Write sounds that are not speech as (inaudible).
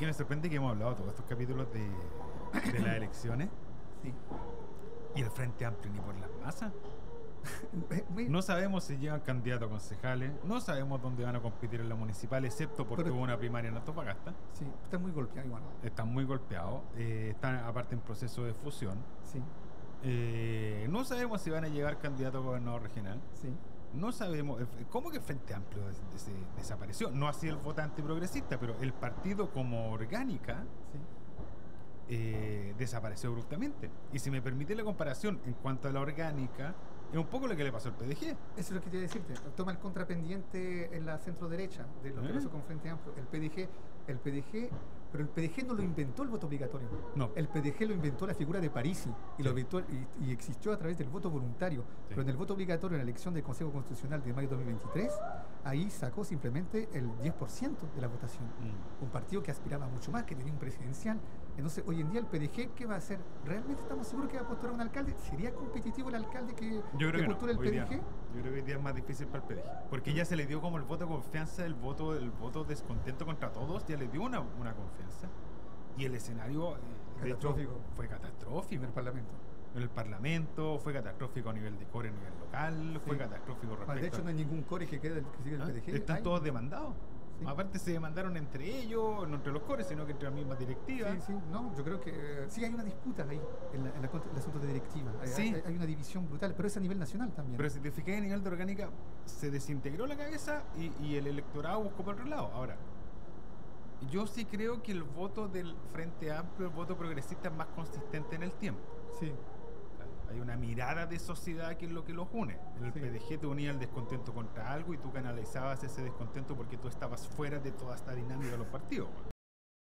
Que me sorprende que hemos hablado todos estos capítulos de, de las elecciones Sí. y el Frente Amplio ni por las masas. (laughs) No sabemos si llegan candidatos a concejales, no sabemos dónde van a competir en la municipal, excepto porque Pero- hubo una primaria en Antofagasta. Sí, está muy golpeado igual. Están muy golpeados, eh, están aparte en proceso de fusión. Sí, Eh, no sabemos si van a llegar candidatos a gobernador regional. sí. No sabemos, eh, ¿cómo que el Frente Amplio des- des- desapareció? No así el votante progresista, pero el partido como orgánica sí. eh, desapareció abruptamente. Y si me permite la comparación en cuanto a la orgánica, es un poco lo que le pasó al PDG. Eso es lo que quería decirte. Toma el contrapendiente en la centro derecha de lo que ¿Eh? pasó con Frente Amplio. El PDG, el PDG, pero el PDG no lo inventó el voto obligatorio. No. El PDG lo inventó la figura de Parisi y Sí. lo inventó y, y existió a través del voto voluntario. Pero en el voto obligatorio en la elección del Consejo Constitucional de mayo de 2023, ahí sacó simplemente el 10% de la votación. Mm. Un partido que aspiraba mucho más, que tenía un presidencial. Entonces, hoy en día el PDG, ¿qué va a hacer? ¿Realmente estamos seguros que va a postular un alcalde? ¿Sería competitivo el alcalde que, Yo creo que, no, postula el día PDG? Yo creo que hoy día es más difícil para el PDG. Porque ya se le dio como el voto de confianza, el voto, el voto descontento contra todos, ya le dio una, una confianza. Y el escenario eh, hecho, Catastrófico. fue catastrófico. en el Parlamento. En el Parlamento, fue catastrófico a nivel de core, a nivel local, fue catastrófico respecto Ah, De hecho, no hay ningún core que, quede, que siga el ¿Ah? PDG. Están Hay- todos demandados. Sí. Aparte se demandaron entre ellos, no entre los cores, sino que entre las mismas directivas. Sí, sí, no, yo creo que eh, sí hay una disputa ahí en, la, en la el asunto de directiva. Hay, Sí. hay- hay una división brutal, pero es a nivel nacional también. Pero si te fijas a nivel de orgánica, se desintegró la cabeza y, y el electorado buscó por otro lado. Ahora, yo sí creo que el voto del Frente Amplio, el voto progresista, es más consistente en el tiempo. sí, una mirada de sociedad que es lo que los une. En el Sí. PDG te unía el descontento contra algo y tú canalizabas ese descontento porque tú estabas fuera de toda esta dinámica de los partidos.